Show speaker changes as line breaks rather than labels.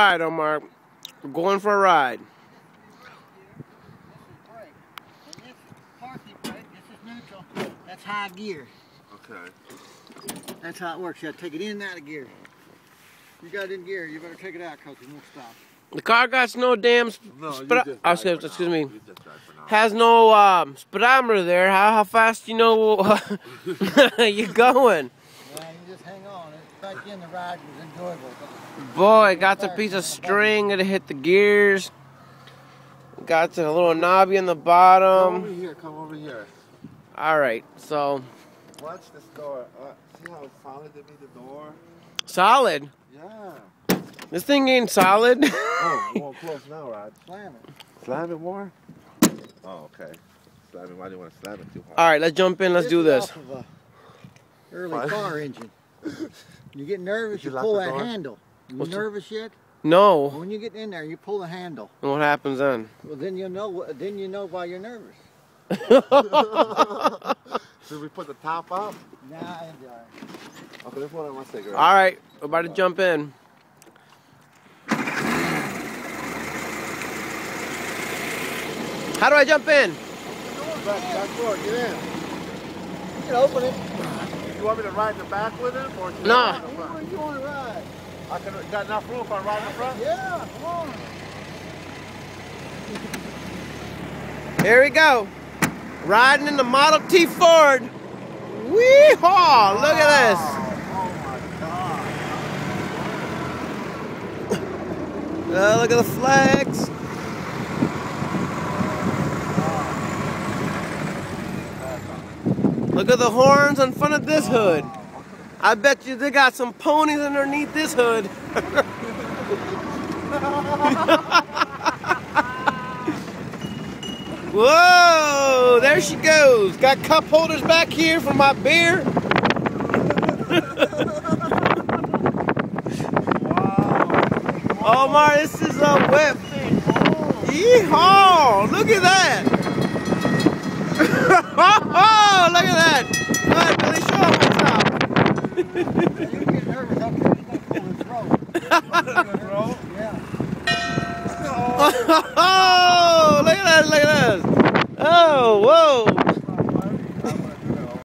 All right, Omar. We're going for a ride.
That's high gear.
Okay.
That's how it works. You gotta take it in and out of gear. You got it in gear, you better take it out because it won't stop.
The car got no damn. Sp-
No, you
sped-
just
oh, excuse,
for
excuse
now.
me.
You just drive for now.
Has no um, speedometer there. How how fast you know you going?
Yeah, you just hang on. It's back in the ride was enjoyable.
Boy, got the piece of string to hit the gears. Got the little knobby in the bottom.
Come over
bottom.
here. Come over here.
All right, so
Watch this door. Uh, see how solid it be the door?
solid.
Yeah.
This thing ain't solid.
Oh, you want close now, Rod?
Slam it.
Slam it more? Oh, okay. Slam it. Why do you want to slam it too hard?
All right, let's jump in. Let's do this.
off of a early
Fine.
car engine. You get nervous, you,
you
pull that
door?
handle. You
What's the-
nervous yet?
No.
When you get in there, you pull the handle.
And what happens then?
Well, then you know. Then you know why you're nervous.
Should we put the top up?
Nah, I enjoy.
Okay, let's one on my cigarette.
All right, we're about to jump in. How do I jump in?
Back, back door, get in.
You can open it.
You want me to ride in the back with him? Or should I
Nah.
ride in the front?
Where you want to ride?
I can, got enough room if I ride in the front?
Yeah, come on.
Here we go. Riding in the Model T Ford. Weehaw! Look at this.
Oh,
Uh, look at the flags. Look at the horns in front of this hood. I bet you they got some ponies underneath this hood. Whoa, there she goes. Got cup holders back here for my beer. Oh, wow. Omar, this is a whip. Yeehaw! Look at that! oh, look at that! Go ahead, Billy, show 'em what's up.
You get nervous there, you gotta pull. Yeah.
Oh, look at that, look at that. Oh, whoa.